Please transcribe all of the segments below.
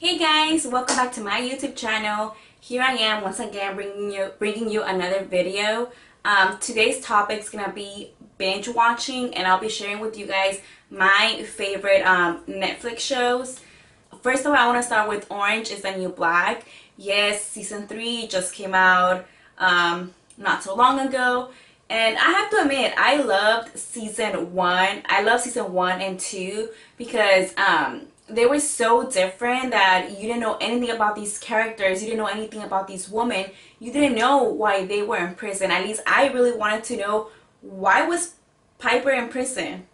Hey guys, welcome back to my YouTube channel. Here I am once again bringing you bringing you another video. Um, today's topic is gonna be binge watching, and I'll be sharing with you guys my favorite um, Netflix shows. First of all, I want to start with Orange is the New Black. Yes, season three just came out um, not so long ago. And I have to admit, I loved season one. I love season one and two because um, they were so different that you didn't know anything about these characters. You didn't know anything about these women. You didn't know why they were in prison. At least I really wanted to know why was Piper in prison?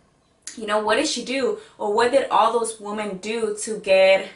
You know, what did she do? Or what did all those women do to get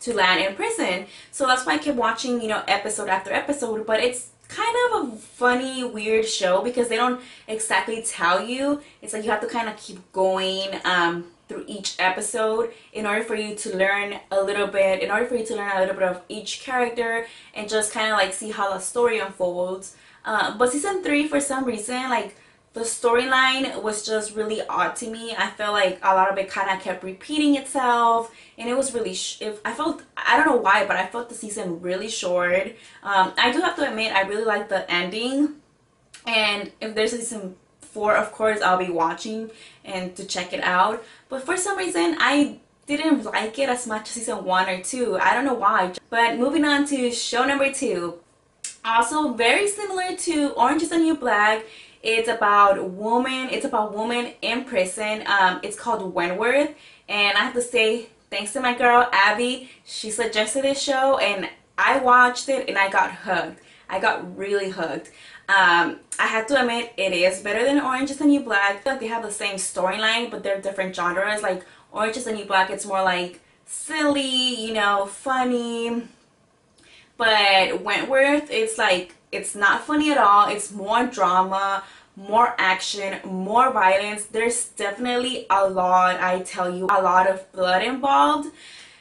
to land in prison? So that's why I kept watching, you know, episode after episode. But it's kind of a funny, weird show because they don't exactly tell you. It's like you have to kind of keep going um, through each episode in order for you to learn a little bit, in order for you to learn a little bit of each character and just kind of like see how the story unfolds. Uh, but season three, for some reason, like the storyline was just really odd to me. I felt like a lot of it kind of kept repeating itself, and it was really. if I felt I don't know why, but I felt the season really short. Um, I do have to admit I really like the ending, and if there's a season four, of course I'll be watching and to check it out. But for some reason I didn't like it as much as season one or two. I don't know why. But moving on to show number two. Also very similar to Orange is the New Black it's about woman. It's about woman in prison. Um, it's called Wentworth, and I have to say thanks to my girl Abby. She suggested this show, and I watched it, and I got hooked. I got really hooked. Um, I have to admit, it is better than Orange is the New Black. Like they have the same storyline, but they're different genres. Like Orange is the New Black, it's more like silly, you know, funny. But Wentworth, it's like it's not funny at all. It's more drama, more action, more violence. There's definitely a lot, I tell you, a lot of blood involved.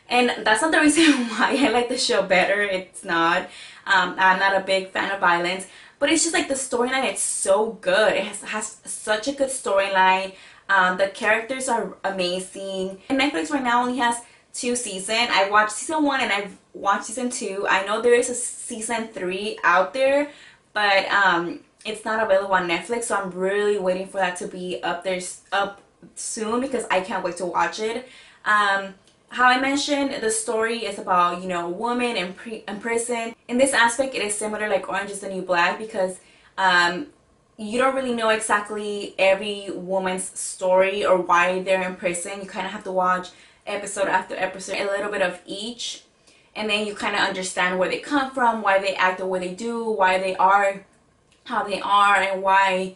And that's not the reason why I like the show better. It's not. Um, I'm not a big fan of violence. But it's just like the storyline, it's so good. It has, has such a good storyline. Um, the characters are amazing. And Netflix right now only has two seasons. I watched season one and I've watched season two. I know there is a season three out there, but um, it's not available on Netflix. So I'm really waiting for that to be up there up soon because I can't wait to watch it. Um, how I mentioned, the story is about, you know, a woman in, pre in prison. In this aspect, it is similar like Orange is the New Black because um, you don't really know exactly every woman's story or why they're in prison. You kind of have to watch episode after episode, a little bit of each. And then you kind of understand where they come from, why they act the way they do, why they are how they are, and why,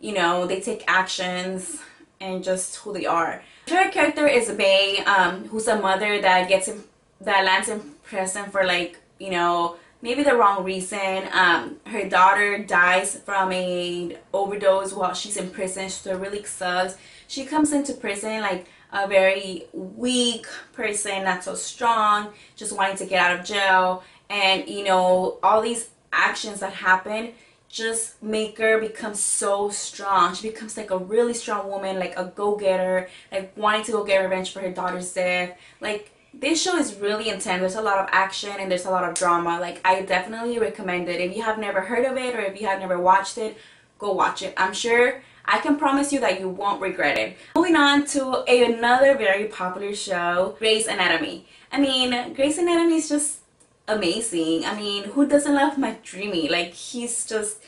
you know, they take actions and just who they are. Her character is Bay, um, who's a mother that gets in, that lands in prison for like, you know, maybe the wrong reason. Um, her daughter dies from a overdose while she's in prison, so it really sucks. She comes into prison like a very weak person, not so strong, just wanting to get out of jail. And, you know, all these actions that happen just make her become so strong. She becomes like a really strong woman, like a go-getter, like wanting to go get revenge for her daughter's death. Like, this show is really intense. There's a lot of action and there's a lot of drama. Like, I definitely recommend it. If you have never heard of it or if you have never watched it, go watch it. I'm sure I can promise you that you won't regret it. Moving on to another very popular show, Grey's Anatomy. I mean, Grey's Anatomy is just amazing. I mean, who doesn't love McDreamy? Like, he's just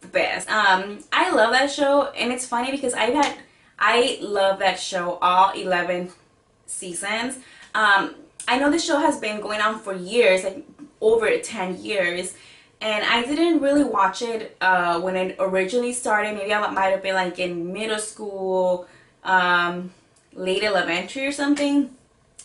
the best. Um, I love that show, and it's funny because I've had, I love that show all 11 seasons. Um, I know the show has been going on for years, like over 10 years, and I didn't really watch it uh, when it originally started. Maybe I might have been like in middle school, um, late elementary or something.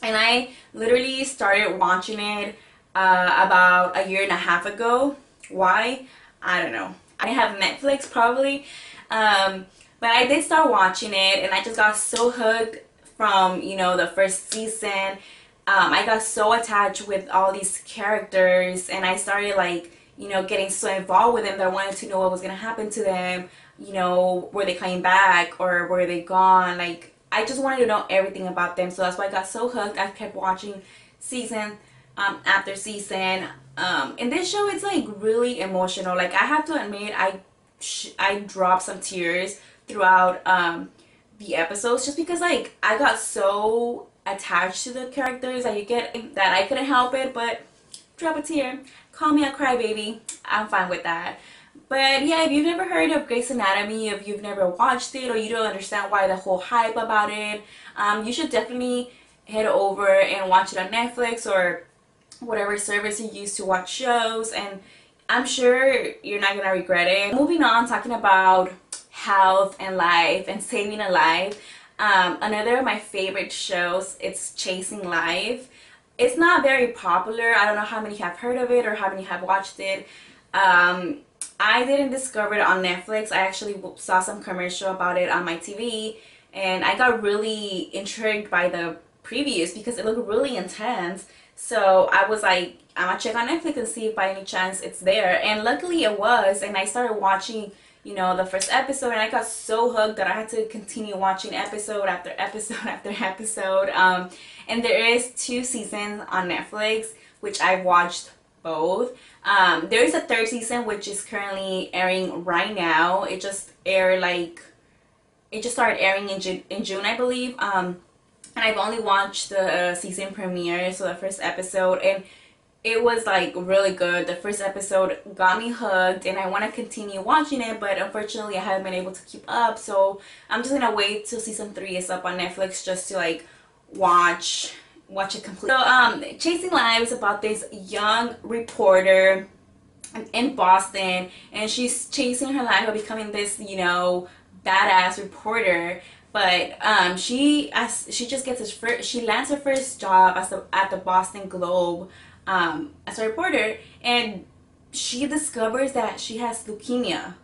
And I literally started watching it uh, about a year and a half ago. Why? I don't know. I have Netflix probably. Um, but I did start watching it and I just got so hooked from, you know, the first season. Um, I got so attached with all these characters and I started like you know, getting so involved with them that I wanted to know what was going to happen to them. You know, were they coming back or were they gone? Like, I just wanted to know everything about them. So that's why I got so hooked. I kept watching season um, after season. Um, in this show, it's like really emotional. Like I have to admit, I I dropped some tears throughout um, the episodes just because like I got so attached to the characters that you get that I couldn't help it but drop a tear. Call me a crybaby. I'm fine with that. But yeah, if you've never heard of Grey's Anatomy, if you've never watched it or you don't understand why the whole hype about it, um, you should definitely head over and watch it on Netflix or whatever service you use to watch shows and I'm sure you're not gonna regret it. Moving on, talking about health and life and saving a life. Um, another of my favorite shows, it's Chasing Life. It's not very popular. I don't know how many have heard of it or how many have watched it. Um, I didn't discover it on Netflix. I actually saw some commercial about it on my TV and I got really intrigued by the previews because it looked really intense. So I was like, I'm gonna check on Netflix and see if by any chance it's there. And luckily it was. And I started watching, you know, the first episode and I got so hooked that I had to continue watching episode after episode after episode. Um, and there is two seasons on Netflix, which I've watched both. Um, there is a third season which is currently airing right now. It just aired like, it just started airing in June, in June I believe. Um, and I've only watched the season premiere, so the first episode, and it was like really good. The first episode got me hooked, and I want to continue watching it, but unfortunately, I haven't been able to keep up. So I'm just gonna wait till season three is up on Netflix just to like watch watch it complete. So um, Chasing Life is about this young reporter in Boston, and she's chasing her life of becoming this you know badass reporter but um, she as she just gets his first she lands her first job as at the Boston Globe um, as a reporter and she discovers that she has leukemia.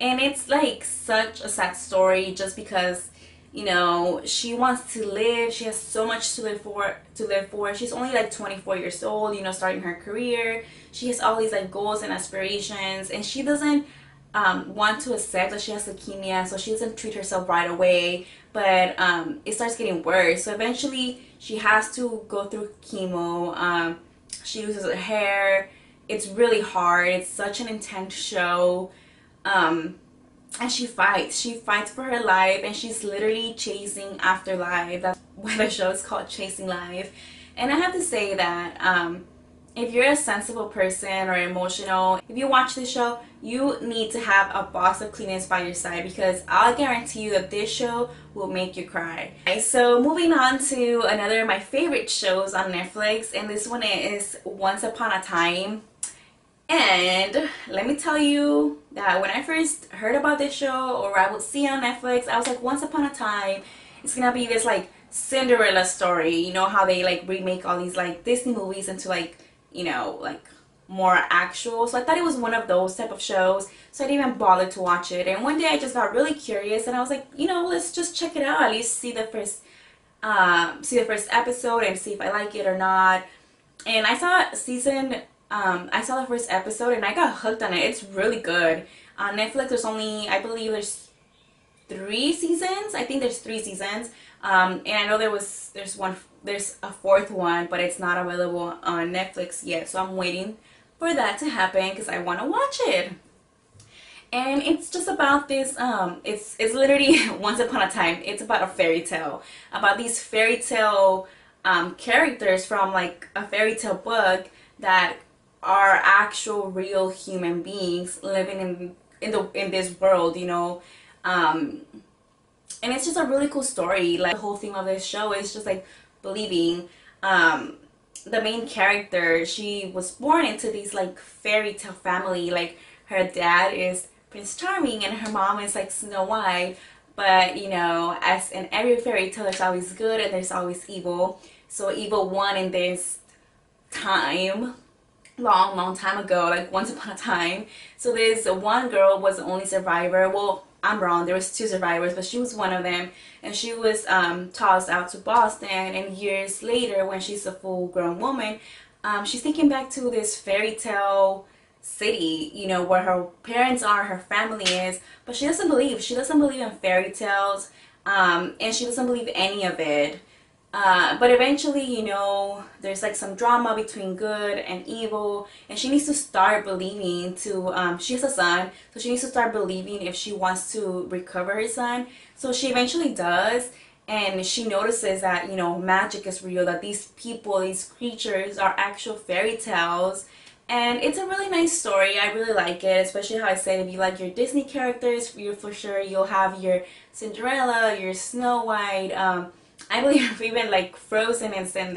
And it's like such a sad story just because you know she wants to live she has so much to live for to live for. She's only like 24 years old you know starting her career. She has all these like goals and aspirations and she doesn't um, want to accept that she has leukemia, so she doesn't treat herself right away. But um, it starts getting worse. So eventually, she has to go through chemo. Um, she loses her hair. It's really hard. It's such an intense show. Um, and she fights. She fights for her life, and she's literally chasing after life. That's why the show is called Chasing Life. And I have to say that um, if you're a sensible person or emotional, if you watch this show, you need to have a box of Kleenex by your side because I'll guarantee you that this show will make you cry. So moving on to another of my favorite shows on Netflix and this one is Once Upon a Time. And let me tell you that when I first heard about this show or I would see it on Netflix, I was like, Once Upon a Time, it's gonna be this like Cinderella story. You know how they like remake all these like Disney movies into like you know, like more actual. So I thought it was one of those type of shows. So I didn't even bother to watch it. And one day I just got really curious and I was like, you know, let's just check it out. At least see the first um, see the first episode and see if I like it or not. And I saw season um, I saw the first episode and I got hooked on it. It's really good. On Netflix there's only I believe there's three seasons. I think there's three seasons. Um, and I know there was there's one there's a fourth one, but it's not available on Netflix yet. So I'm waiting for that to happen because I want to watch it. And it's just about this, um, it's, it's literally once upon a time, it's about a fairy tale. About these fairy tale um, characters from like a fairy tale book that are actual real human beings living in in the in this world, you know. Um, and it's just a really cool story. Like the whole theme of this show is just like believing um, the main character she was born into this like fairy tale family like her dad is prince charming and her mom is like snow white but you know as in every fairy tale there's always good and there's always evil so evil won in this time long long time ago like once upon a time so this one girl was the only survivor well I'm wrong. There was two survivors, but she was one of them, and she was um, tossed out to Boston. And years later, when she's a full-grown woman, um, she's thinking back to this fairy tale city, you know, where her parents are, her family is, but she doesn't believe. She doesn't believe in fairy tales, um, and she doesn't believe any of it. Uh, but eventually, you know, there's like some drama between good and evil, and she needs to start believing to. Um, she has a son, so she needs to start believing if she wants to recover her son. So she eventually does, and she notices that you know magic is real, that these people, these creatures, are actual fairy tales. And it's a really nice story. I really like it, especially how I said if you like your Disney characters, you're for sure you'll have your Cinderella, your Snow White. Um, I believe even like Frozen is in.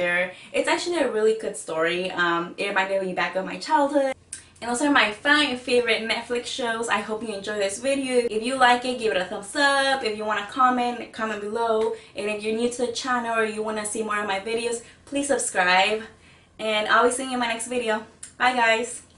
It's actually a really good story. Um, it reminded me back of my childhood. And those are my five favorite Netflix shows. I hope you enjoy this video. If you like it, give it a thumbs up. If you want to comment, comment below. And if you're new to the channel or you want to see more of my videos, please subscribe. And I'll be seeing you in my next video. Bye guys!